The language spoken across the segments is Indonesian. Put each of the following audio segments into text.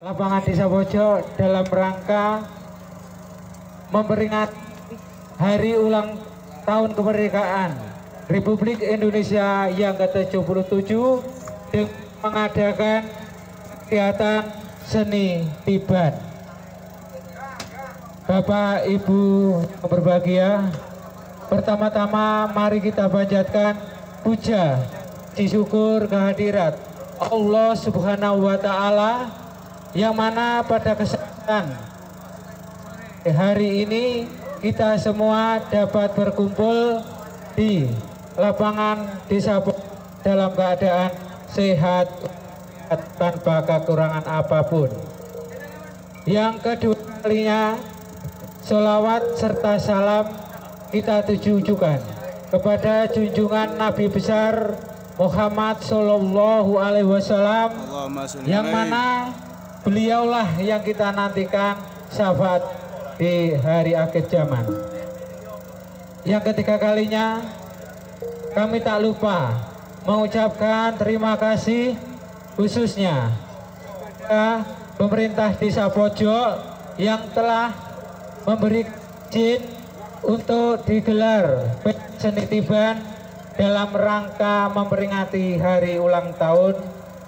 lapangan Desa Pojok dalam rangka memperingati hari ulang tahun kemerdekaan Republik Indonesia yang ke-77 dengan mengadakan kegiatan seni tiban. Bapak Ibu berbahagia, pertama-tama mari kita panjatkan puja, syukur kehadirat Allah Subhanahu wa taala yang mana pada kesempatan hari ini kita semua dapat berkumpul di lapangan desa dalam keadaan sehat tanpa kekurangan apa pun. Yang kedua kalinya, solawat serta salam kita tujukan kepada junjungan Nabi besar Muhammad Sallallahu Alaihi Wasallam yang mana beliaulah yang kita nantikan syafaat di hari akhir zaman. Yang ketiga kalinya kami tak lupa mengucapkan terima kasih khususnya kepada pemerintah Desa Pojok yang telah memberi izin untuk digelar seni tiban dalam rangka memperingati hari ulang tahun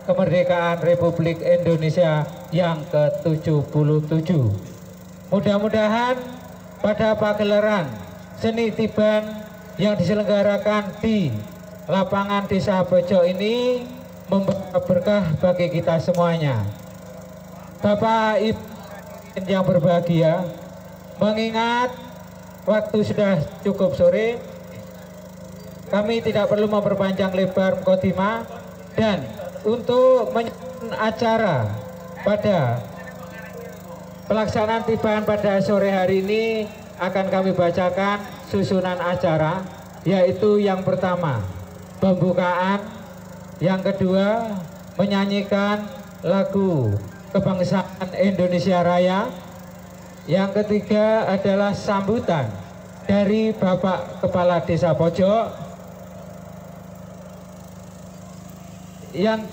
kemerdekaan Republik Indonesia yang ke-77. Mudah-mudahan pada pagelaran seni tiban yang diselenggarakan di lapangan Desa Pojok ini membawa berkah bagi kita semuanya. Bapak Ibu yang berbahagia, mengingat waktu sudah cukup sore, kami tidak perlu memperpanjang lebar mukadimah dan untuk acara pada pelaksanaan tiban pada sore hari ini akan kami bacakan susunan acara yaitu yang pertama pembukaan. Yang kedua menyanyikan lagu kebangsaan Indonesia Raya. Yang ketiga adalah sambutan dari Bapak Kepala Desa Pojok. Yang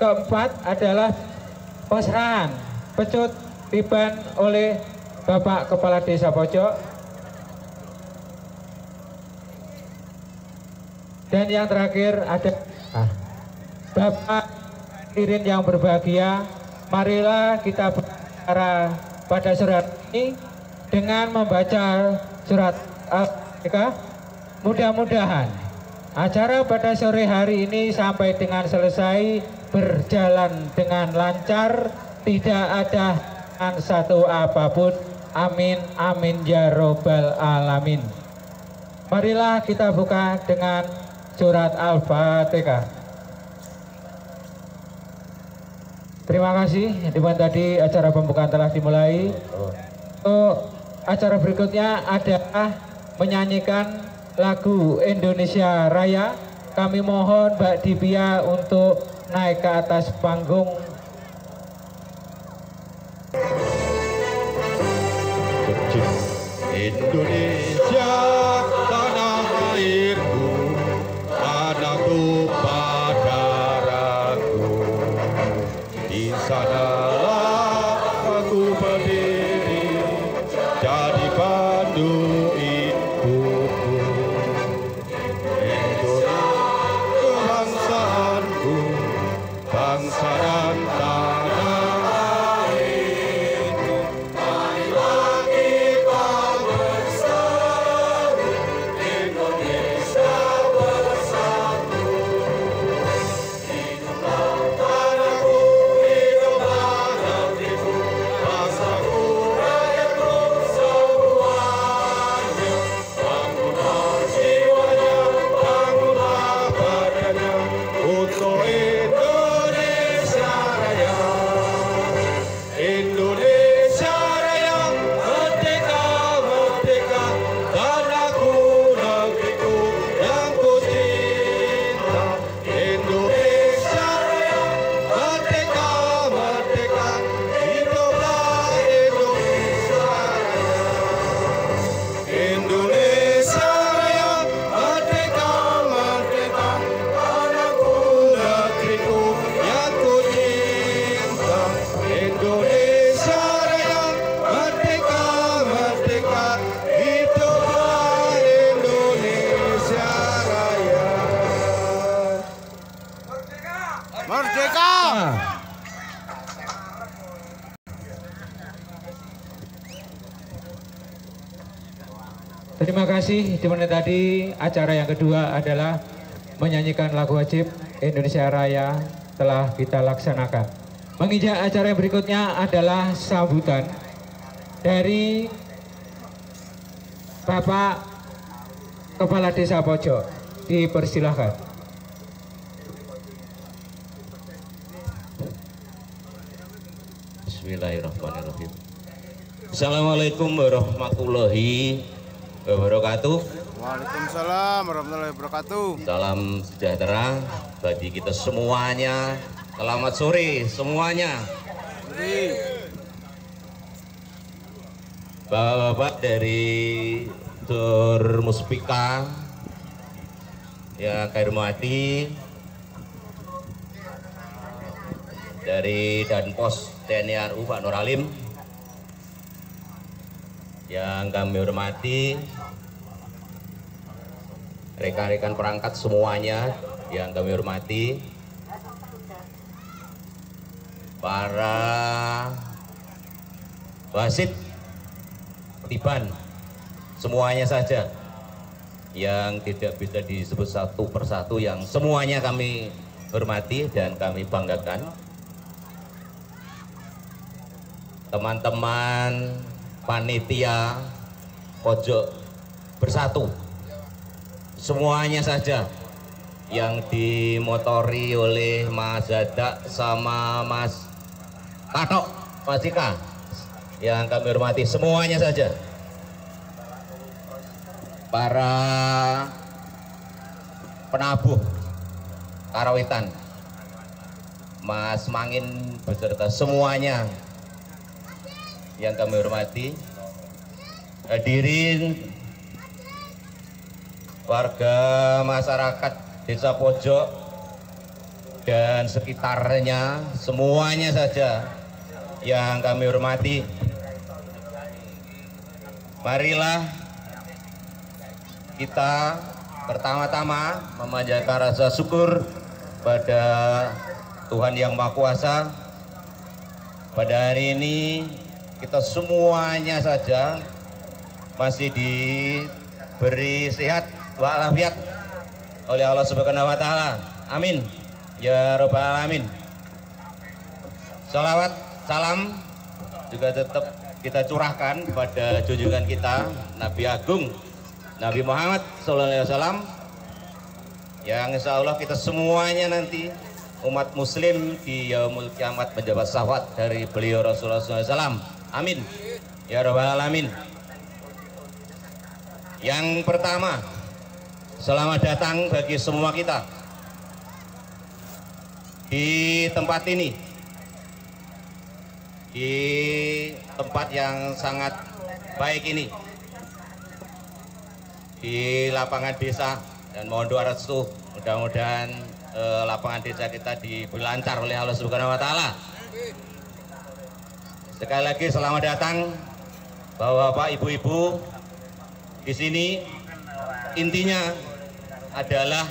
keempat adalah peserahan pecut tiban oleh Bapak Kepala Desa Pojok. Dan yang terakhir ada ah, Bapak Irin yang berbahagia. Marilah kita bicara pada surat ini dengan membaca surat Al-Fatihah mudah-mudahan acara pada sore hari ini sampai dengan selesai berjalan dengan lancar tidak ada satu apa pun. Amin amin ya robbal alamin. Marilah kita buka dengan surat al-fatihah. Terima kasih di mana tadi acara pembukaan telah dimulai. Untuk acara berikutnya adalah menyanyikan lagu Indonesia Raya. Kami mohon Mbak Dibia untuk naik ke atas panggung. Indonesia kasih. Di menit tadi acara yang kedua adalah menyanyikan lagu wajib Indonesia Raya telah kita laksanakan. Menginjak acara yang berikutnya adalah sambutan dari Bapak Kepala Desa Pojok. Dipersilahkan. Bismillahirrahmanirrahim. Assalamualaikum warahmatullahi wabarakatuh. Waalaikumsalam warahmatullahi wabarakatuh. Salam sejahtera bagi kita semuanya. Selamat sore semuanya. Bapak-bapak dari Tur Muspika yang kami hormati dari Danpos TNI ANU Pak Nuralim yang kami hormati rekan-rekan perangkat semuanya yang kami hormati para wasit tiban semuanya saja yang tidak bisa disebut satu persatu yang semuanya kami hormati dan kami banggakan. Teman-teman panitia pojok bersatu. Semuanya saja yang dimotori oleh Mas Zada sama Mas Katok Mas Ika yang kami hormati. Semuanya saja. Para penabuh karawitan Mas Mangin beserta semuanya yang kami hormati hadirin warga masyarakat desa pojok dan sekitarnya semuanya saja yang kami hormati. Marilah kita pertama-tama memanjatkan rasa syukur pada Tuhan Yang Maha Kuasa. Pada hari ini kita semuanya saja masih diberi sehat walafiat oleh Allah Subhanahu wa taala. Amin. Ya rabbal alamin. Salawat, salam juga tetap kita curahkan kepada junjungan kita Nabi Agung Nabi Muhammad SAW yang insya Allah kita semuanya nanti umat muslim di yaumul kiamat menjabat syafaat dari beliau Rasulullah SAW amin. Ya rabbal alamin. Yang pertama selamat datang bagi semua kita di tempat ini. Di tempat yang sangat baik ini. Di lapangan desa dan mohon doa restu. Mudah-mudahan eh, lapangan desa kita diberi lancar oleh Allah Subhanahu wa taala. Sekali lagi selamat datang Bapak-bapak, Ibu-ibu di sini. Intinya adalah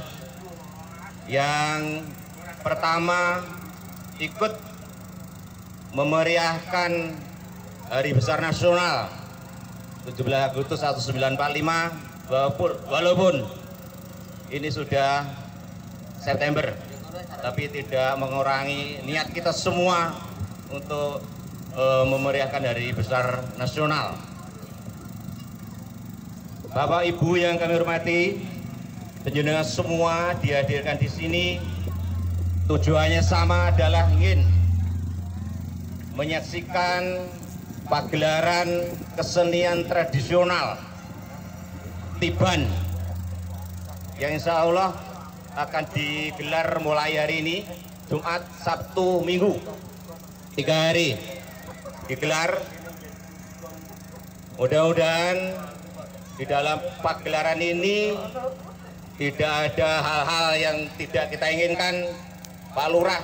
yang pertama ikut memeriahkan Hari Besar Nasional 17 Agustus 1945 walaupun, ini sudah September tapi tidak mengurangi niat kita semua untuk e, memeriahkan hari besar nasional. Bapak Ibu yang kami hormati penjenengan semua dihadirkan di sini. Tujuannya sama adalah ingin menyaksikan pagelaran kesenian tradisional Tiban yang insya Allah akan digelar mulai hari ini Jumat, Sabtu, Minggu. Tiga hari digelar. Mudah-mudahan di dalam pagelaran ini tidak ada hal-hal yang tidak kita inginkan. Pak Lurah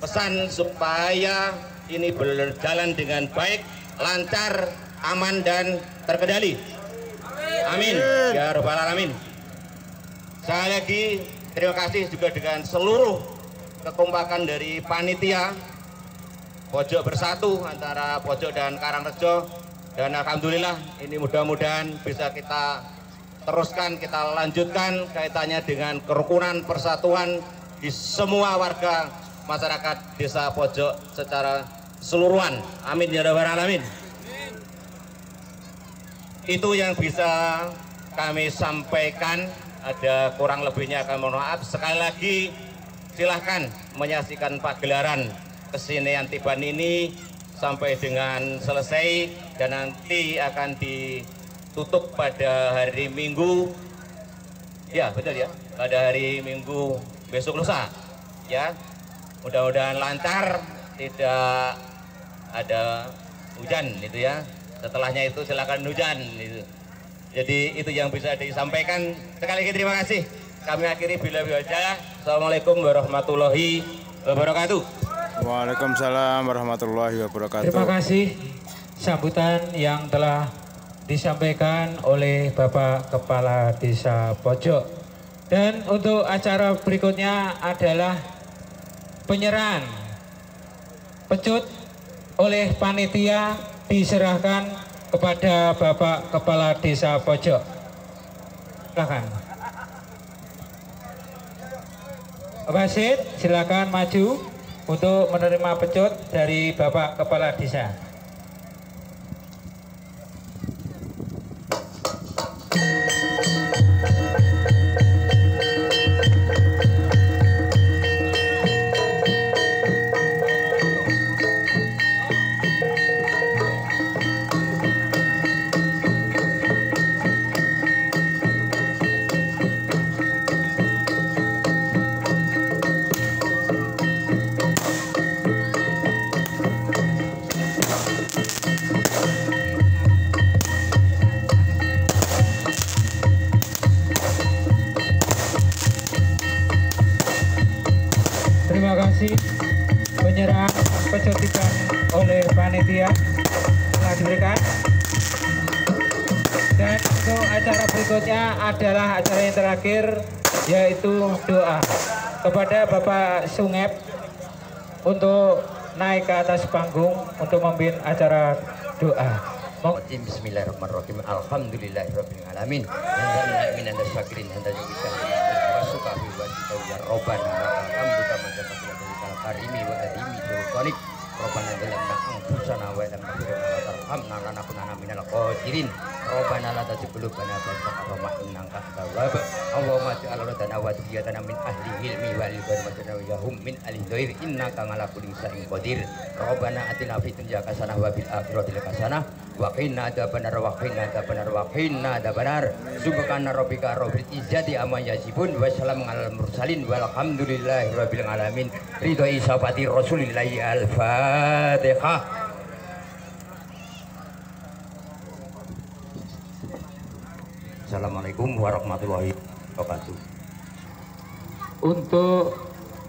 pesan supaya ini berjalan dengan baik lancar aman dan terkendali. Amin. Ya Rabbal Alamin. Sekali lagi terima kasih juga dengan seluruh kekompakan dari panitia pojok bersatu antara pojok dan Karangrejo dan alhamdulillah ini mudah-mudahan bisa kita teruskan, kita lanjutkan kaitannya dengan kerukunan persatuan di semua warga masyarakat desa pojok secara keseluruhan. Amin ya rabbal alamin. Itu yang bisa kami sampaikan. Ada kurang lebihnya kami mohon maaf. Sekali lagi silahkan menyaksikan pagelaran kesenian Tiban ini sampai dengan selesai dan nanti akan ditutup pada hari Minggu. Ya betul ya, pada hari Minggu besok lusa. Ya, mudah-mudahan lancar, tidak ada hujan itu ya. Setelahnya itu silakan hujan itu. Jadi itu yang bisa disampaikan. Sekali lagi terima kasih. Kami akhiri bila wajah. Assalamualaikum warahmatullahi wabarakatuh. Waalaikumsalam warahmatullahi wabarakatuh. Terima kasih sambutan yang telah disampaikan oleh Bapak Kepala Desa Pojok. Dan untuk acara berikutnya adalah penyerahan pecut oleh panitia diserahkan kepada Bapak Kepala Desa Pojok. Silakan. Bapak silakan maju untuk menerima pecut dari Bapak Kepala Desa. Kepada Bapak Sungep untuk naik ke atas panggung untuk memimpin acara doa. Bismillahirrahmanirrahim. Alhamdulillahirabbil alamin. Alhamdulillah khasirin Robbana la tuzigh qulubana idh hadaytana innaka wahhab. Allahumma ij'al auladana wa dhurriyatana min ahli ilmi wal hikmati wa yahum min ahli dhair innaka ala kulli shay'in qadir. Robbana atina fid dunya hasanah wa fil akhirati hasanah. Wa qina adzabannar wa qina adzabannar wa qina adzabannar. Subhana rabbika rabbil izzati amma yasifun wa salamun alal mursalin walhamdulillahi rabbil alamin. Ridho isabati rasulillahi al-fatihah Assalamualaikum warahmatullahi wabarakatuh untuk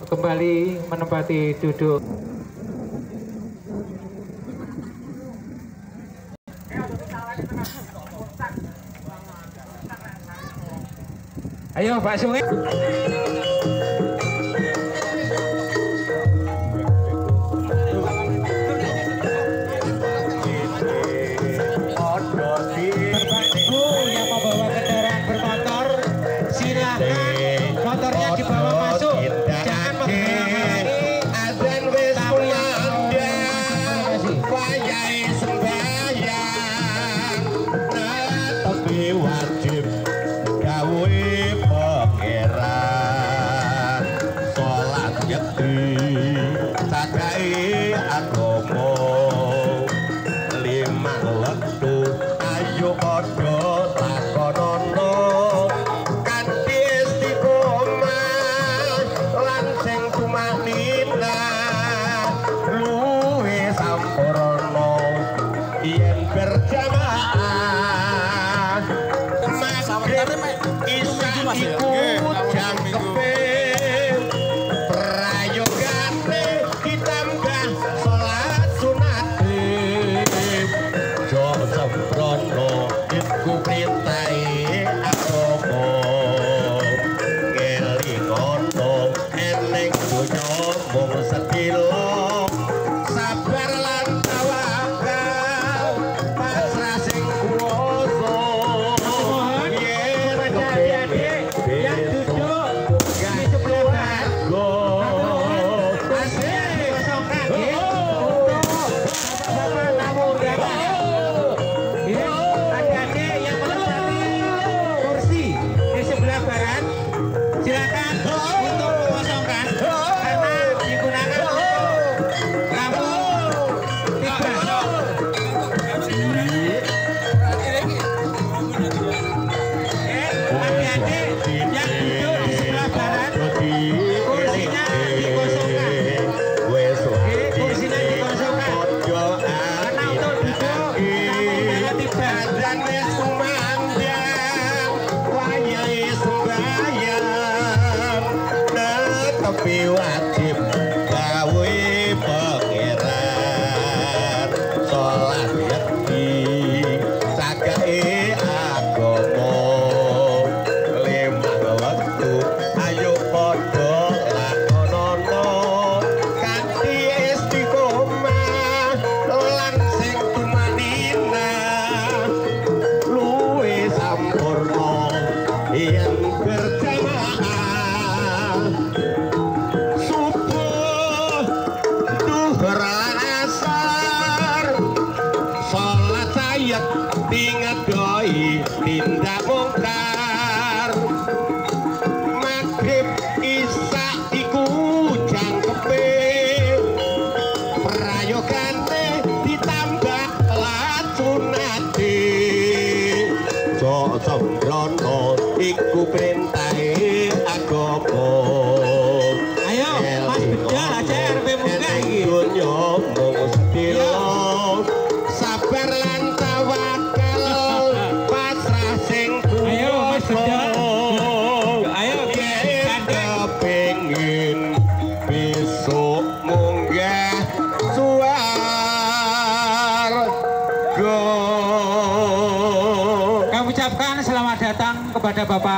kembali menempati duduk. Ayo Pak Sungai. Tapi wajib ana iku perintahe suwarga Kami